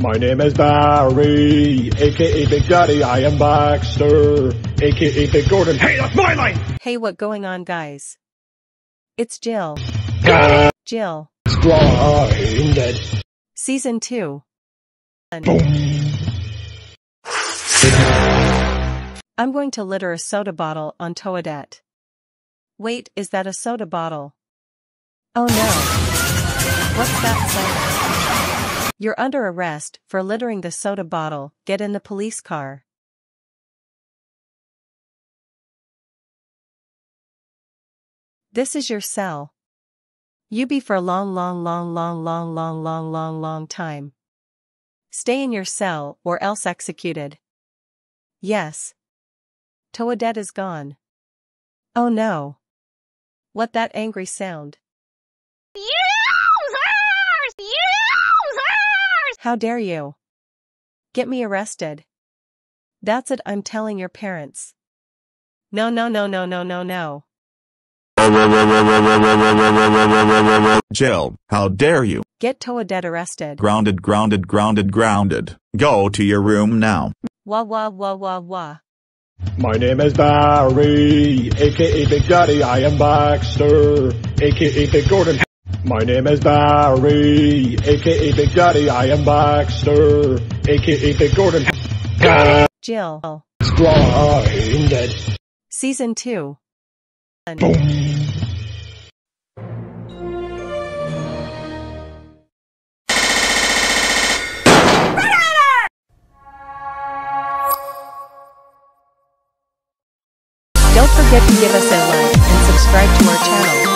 My name is Barry, aka Big Daddy. I am Baxter, aka Big Gordon. Hey, that's my line! Hey, what going on, guys? It's Jill. Jill. Grinded. Season 2. Boom. I'm going to litter a soda bottle on Toadette. Wait, is that a soda bottle? Oh no. What's that sound? You're under arrest for littering the soda bottle. Get in the police car. This is your cell. You be for a long, long, long, long, long, long, long, long, long time. Stay in your cell or else executed. Yes. Toadette is gone. Oh no. What that angry sound? Users! How dare you? Get me arrested. That's it, I'm telling your parents. No, no, no, no, no, no, no. Jill, how dare you? Get Toadette arrested. Grounded, grounded, grounded, grounded. Go to your room now. Wah, wah, wah, wah, wah. My name is Barry, aka Big Daddy. I am Baxter, aka Big Gordon. My name is Barry, aka Big Daddy. I am Baxter, aka Big Gordon. Jill. Grinded. Season 2. Boom. Don't forget to give us a like and subscribe to our channel.